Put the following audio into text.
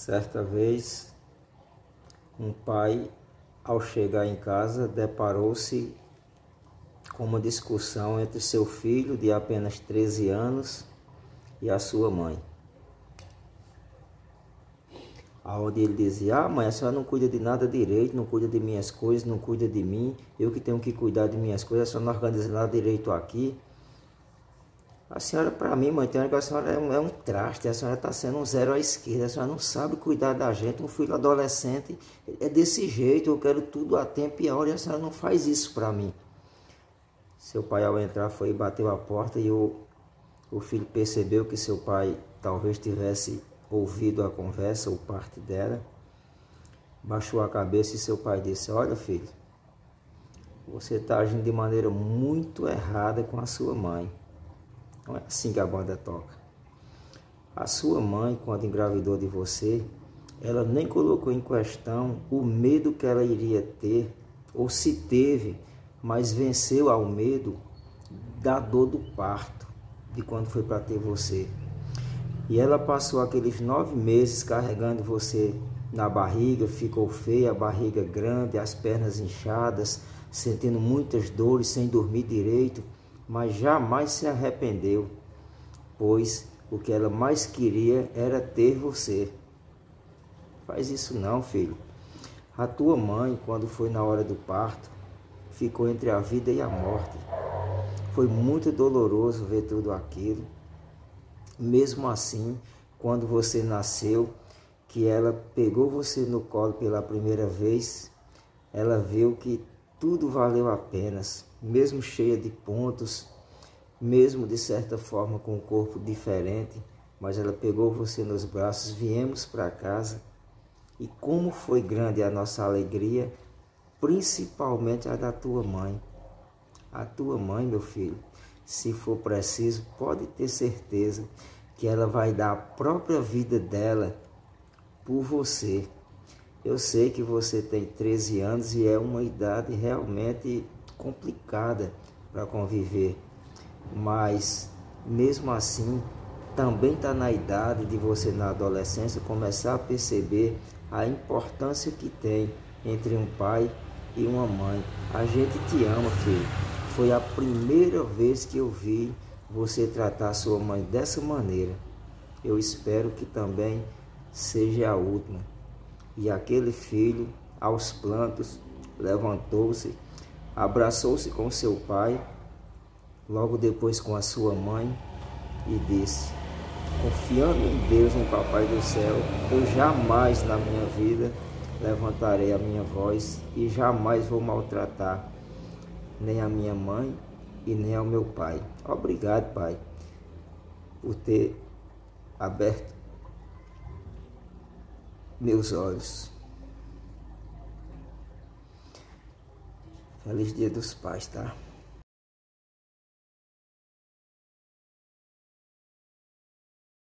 Certa vez, um pai, ao chegar em casa, deparou-se com uma discussão entre seu filho, de apenas 13 anos, e a sua mãe. Onde ele dizia: Ah, mãe, a senhora não cuida de nada direito, não cuida de minhas coisas, não cuida de mim, eu que tenho que cuidar de minhas coisas, a senhora não organiza nada direito aqui. A senhora, para mim, mãe, tem que a senhora é um, é um traste, a senhora está sendo um zero à esquerda, a senhora não sabe cuidar da gente. Um filho adolescente é desse jeito, eu quero tudo a tempo e a hora, e a senhora não faz isso para mim. Seu pai, ao entrar, foi e bateu a porta e o, o filho percebeu que seu pai talvez tivesse ouvido a conversa ou parte dela. Baixou a cabeça e seu pai disse: Olha, filho, você está agindo de maneira muito errada com a sua mãe. Não é assim que a banda toca. A sua mãe, quando engravidou de você, ela nem colocou em questão o medo que ela iria ter, ou se teve, mas venceu ao medo da dor do parto, de quando foi para ter você. E ela passou aqueles nove meses carregando você na barriga, ficou feia, a barriga grande, as pernas inchadas, sentindo muitas dores, sem dormir direito mas jamais se arrependeu, pois o que ela mais queria era ter você. Faz isso não, filho. A tua mãe, quando foi na hora do parto, ficou entre a vida e a morte. Foi muito doloroso ver tudo aquilo. Mesmo assim, quando você nasceu, que ela pegou você no colo pela primeira vez, ela viu que tudo valeu a pena mesmo cheia de pontos, mesmo de certa forma com um corpo diferente, mas ela pegou você nos braços, viemos para casa. E como foi grande a nossa alegria, principalmente a da tua mãe. A tua mãe, meu filho, se for preciso, pode ter certeza que ela vai dar a própria vida dela por você. Eu sei que você tem 13 anos e é uma idade realmente complicada para conviver, mas mesmo assim também está na idade de você na adolescência começar a perceber a importância que tem entre um pai e uma mãe. A gente te ama, filho. Foi a primeira vez que eu vi você tratar sua mãe dessa maneira. Eu espero que também seja a última. E aquele filho, aos plantos, levantou-se abraçou-se com seu pai, logo depois com a sua mãe, e disse: Confiando em Deus, em Papai do céu, eu jamais na minha vida levantarei a minha voz e jamais vou maltratar nem a minha mãe e nem ao meu pai. Obrigado, Pai, por ter aberto meus olhos. Feliz Dia dos Pais, tá?